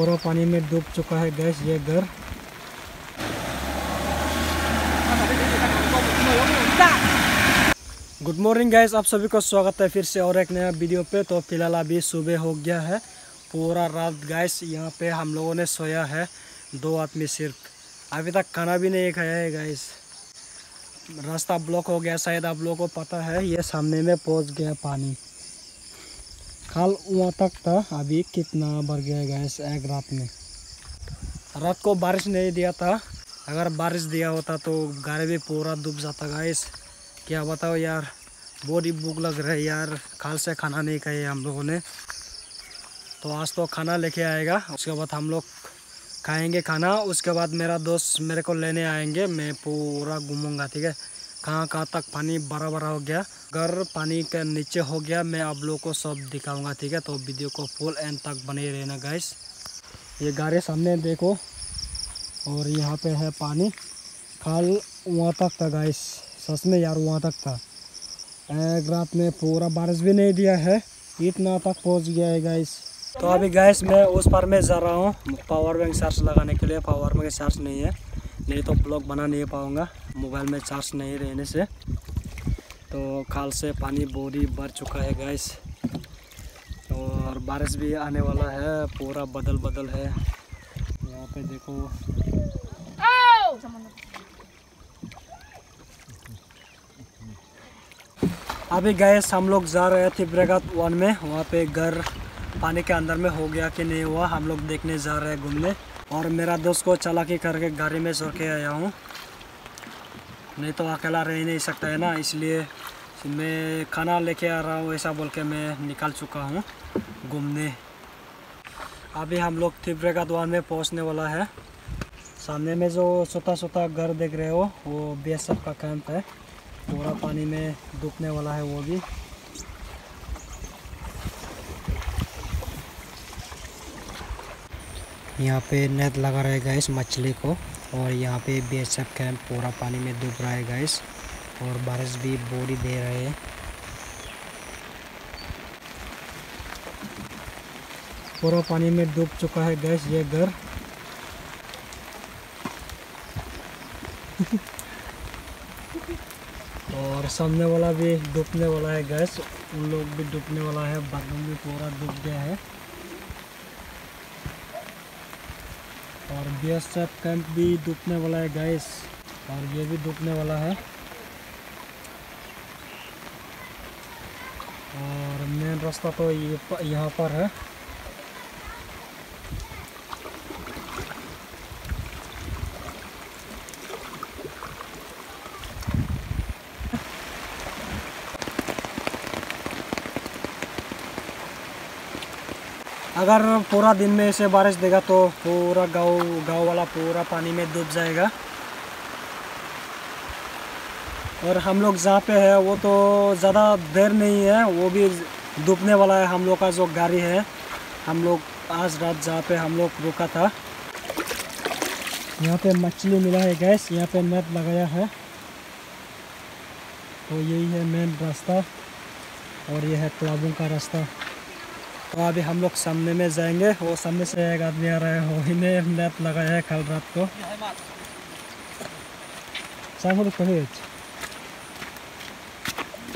पूरा पानी में डूब चुका है गैस, ये घर। गुड मॉर्निंग गैस आप सभी को स्वागत है फिर से और एक नया वीडियो पे। तो फ़िलहाल अभी सुबह हो गया है। पूरा रात गैस यहाँ पे हम लोगों ने सोया है। दो आदमी सिर्फ़। अभी तक खाना भी नहीं खाया है गैस रास्ता ब्लॉक हो गया, शायद आप लोगों को पता है। ये सामने में पहुँच गया पानी। कल वहाँ तक था। अभी कितना बढ़ गया गैस एक रात में। रात को बारिश नहीं दिया था। अगर बारिश दिया होता तो गाड़ी भी पूरा डूब जाता गैस। क्या बताओ यार बहुत ही भूख लग रहा है यार। खाल से खाना नहीं खाए हम लोगों ने। तो आज तो खाना लेके आएगा। उसके बाद हम लोग खाएँगे खाना। उसके बाद मेरा दोस्त मेरे को लेने आएँगे। मैं पूरा घूमूँगा, ठीक है? कहाँ कहाँ तक पानी बड़ा बड़ा हो गया। अगर पानी के नीचे हो गया, मैं आप लोग को सब दिखाऊँगा, ठीक है? तो वीडियो को फुल एंड तक बने रहना गैस ये गाड़ी सामने देखो, और यहाँ पे है पानी। खाल वहाँ तक था गैस सच में यार, वहाँ तक था। एक रात में पूरा बारिश भी नहीं दिया है, इतना तक पहुँच गया है गैस तो अभी गैस मैं उस पर में जा रहा हूँ पावर बैंक चार्ज लगाने के लिए। पावर बैंक चार्ज नहीं है, नहीं तो ब्लॉग बना नहीं पाऊँगा। मोबाइल में चार्ज नहीं रहने से। तो खाल से पानी बोरी भर चुका है गैस और बारिश भी आने वाला है, पूरा बदल बदल है। यहाँ पे देखो। अभी गए हम लोग जा रहे थे ब्रेगत वन में। वहाँ पे घर पानी के अंदर में हो गया कि नहीं हुआ, हम लोग देखने जा रहे हैं घूमने। और मेरा दोस्त को चालाकी करके गाड़ी में सो के आया हूँ। नहीं तो अकेला रह नहीं सकता है ना, इसलिए मैं खाना लेके आ रहा हूँ, ऐसा बोल के मैं निकल चुका हूँ घूमने। अभी हम लोग तिब्रे का द्वार में पहुँचने वाला है। सामने में जो छोटा छोटा घर देख रहे हो, वो बीएसएफ का कैंप है। पूरा पानी में डूबने वाला है वो भी। यहाँ पे नेट लगा रहेगा इस मछली को। और यहाँ पे बी एस एफ़ कैंप पूरा पानी में डूब रहा है गैस और बारिश भी बोरी दे रहे हैं। पूरा पानी में डूब चुका है गैस ये घर। और सामने वाला भी डूबने वाला है गैस उन लोग भी डूबने वाला है, बाथरूम भी पूरा डूब गया है। और बी एस कैंप भी डूबने वाला है गैस और ये भी डूबने वाला है। और मेन रास्ता तो ये यहाँ पर है। अगर पूरा दिन में ऐसे बारिश देगा तो पूरा गाँव गाँव वाला पूरा पानी में डूब जाएगा। और हम लोग जहाँ पे है, वो तो ज़्यादा देर नहीं है, वो भी डूबने वाला है हम लोग का जो गाड़ी है। हम लोग आज रात जहाँ पे हम लोग रुका था। यहाँ पे मछली मिला है गैस यहाँ पे नेट लगाया है। तो यही है मेन रास्ता और ये है तालाबों का रास्ता। तो अभी हम लोग सामने में जाएँगे। वो सामने से एक आदमी आ रहा है। वही ने नेट लगाया है कल रात को।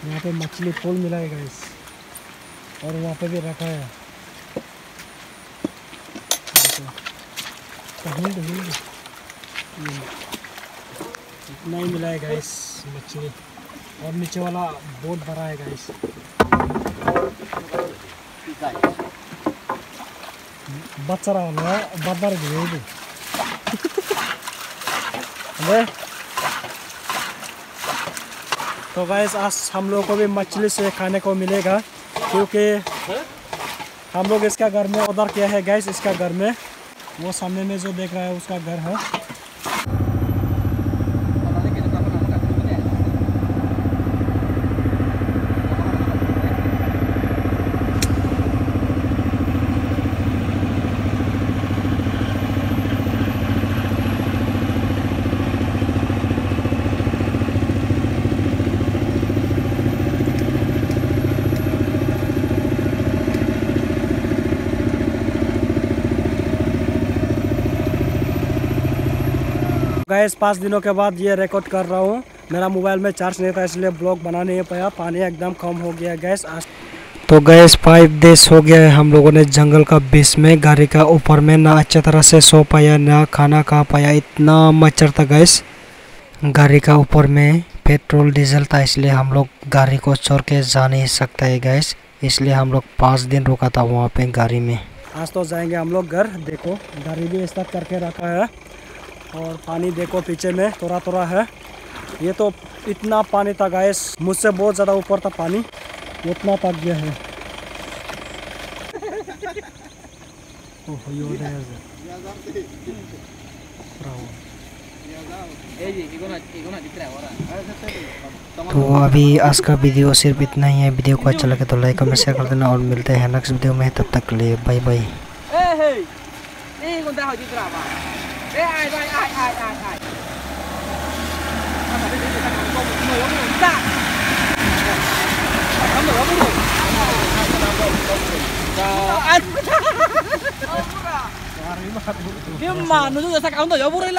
यहाँ पे मछली फूल मिलाएगा इस और वहाँ पे भी रखा है। इतना ही? मिलाएगा इस मछली। और नीचे वाला बहुत बड़ा है गाइस बच्चा रहा बदर भी तो गैस आज हम लोग को भी मछली से खाने को मिलेगा क्योंकि हम लोग इसका घर में ऑर्डर किया है गैस इसका घर में। वो सामने में जो देख रहा है उसका घर है। गैस, पाँच दिनों के बाद ये रिकॉर्ड कर रहा हूँ। मेरा मोबाइल में चार्ज नहीं था, इसलिए ब्लॉग बना नहीं पाया। पानी एकदम कम हो गया गैस। आज तो गैस फाइव डेज़ हो गया है। हम लोगों ने जंगल का बीच में, गाड़ी का ऊपर में ना अच्छे तरह से सो पाया, ना खाना खा पाया। इतना मच्छर था गैस। गाड़ी का ऊपर में पेट्रोल डीजल था, इसलिए हम लोग गाड़ी को छोड़ के जा नहीं सकता है गैस। इसलिए हम लोग पाँच दिन रुका था वहाँ पे गाड़ी में। आज तो जाएँगे हम लोग घर। देखो, गाड़ी भी स्टार्ट करके रखा है। और पानी देखो पीछे में थोड़ा थोड़ा है। ये तो इतना पानी था गैस मुझसे बहुत ज़्यादा ऊपर था पानी उतना तक गया है। ओह, है। तो अभी आज का वीडियो सिर्फ़ इतना ही है। वीडियो को अच्छा लगे तो लाइक कमेंट शेयर कर देना और मिलते हैं नेक्स्ट वीडियो में। तब तक के लिए bye bye Ê, ai, ai, ai, ai, ai, ai. Sao mà cái đấy người ta còn công, người nó không dạ. Nó mở nó không đủ. Chào anh. Nhưng mà nó giờ sao không đổi cho bút đấy